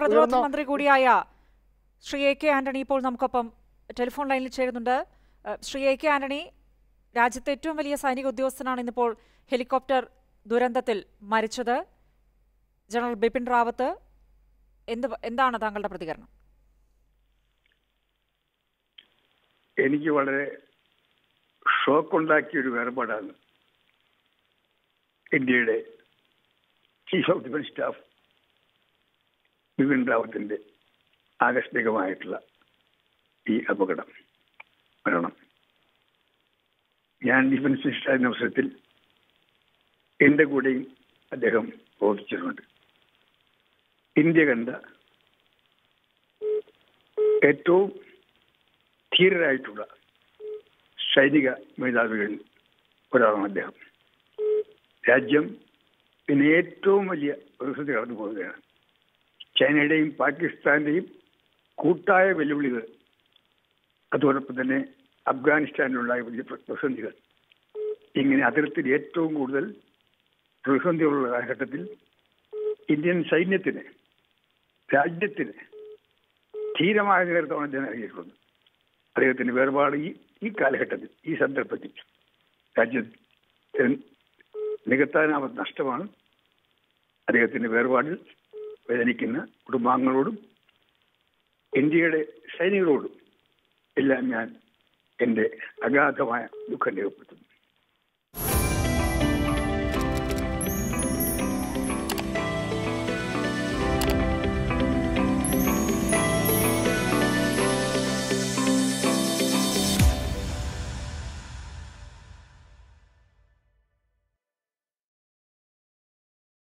പ്രതിരോധ മന്ത്രി കൂടിയായ ശ്രീ എ കെ ആന്റണി ഇപ്പോൾ നമുക്കൊപ്പം ടെലിഫോൺ ലൈനിൽ ചേരുന്നുണ്ട്. ശ്രീ എ കെ ആന്റണി രാജ്യത്തെ ഏറ്റവും വലിയ സൈനിക ഉദ്യോഗസ്ഥനാണ് ഇന്നിപ്പോൾ ഹെലികോപ്റ്റർ ദുരന്തത്തിൽ മരിച്ചത്. ജനറൽ ബിപിൻ റാവത്ത് എന്ത് എന്താണ് താങ്കളുടെ പ്രതികരണം? എനിക്ക് വളരെ ഷോക്കുണ്ടാക്കിയ ഒരു വേർപാടാണ്. ഇന്ത്യയുടെ chief of defence staff Bipin റാവത്തിന്റെ ആകസ്മികമായിട്ടുള്ള ഈ അപകടം മരണം. ഞാൻ ഡിഫൻസ് മിനിസ്റ്ററായിരുന്ന അവസരത്തിൽ എന്റെ കൂടെയും അദ്ദേഹം പ്രവർത്തിച്ചിട്ടുണ്ട്. ഇന്ത്യ കണ്ട ഏറ്റവും ധീരരായിട്ടുള്ള സൈനിക മേധാവികളിൽ ഒരാളാണ് അദ്ദേഹം. രാജ്യം പിന്നെ ഏറ്റവും വലിയ പ്രതിസന്ധി കടന്നു പോവുകയാണ് ചൈനയുടെയും പാകിസ്ഥാന്റെയും കൂട്ടായ വെല്ലുവിളികൾ അതോടൊപ്പം തന്നെ അഫ്ഗാനിസ്ഥാനിലുണ്ടായ വലിയ പ്രതിസന്ധികൾ. ഇങ്ങനെ അതിർത്തിയിൽ ഏറ്റവും കൂടുതൽ പ്രതിസന്ധികളുള്ള കാലഘട്ടത്തിൽ ഇന്ത്യൻ സൈന്യത്തിന് രാജ്യത്തിന് ധീരമായ നേതൃത്വമാണ് അദ്ദേഹം നൽകിയിട്ടുള്ളത്. അദ്ദേഹത്തിന്റെ വേർപാട് ഈ ഈ കാലഘട്ടത്തിൽ ഈ സന്ദർഭത്തിൽ രാജ്യത്തിന് നികത്താനാവാത്ത നഷ്ടമാണ് അദ്ദേഹത്തിന്റെ വേർപാടിൽ വേദനിക്കുന്ന കുടുംബാംഗങ്ങളോടും ഇന്ത്യയുടെ സൈനികരോടും എല്ലാം ഞാൻ എന്റെ അഗാധമായ ദുഃഖം രേഖപ്പെടുത്തുന്നു.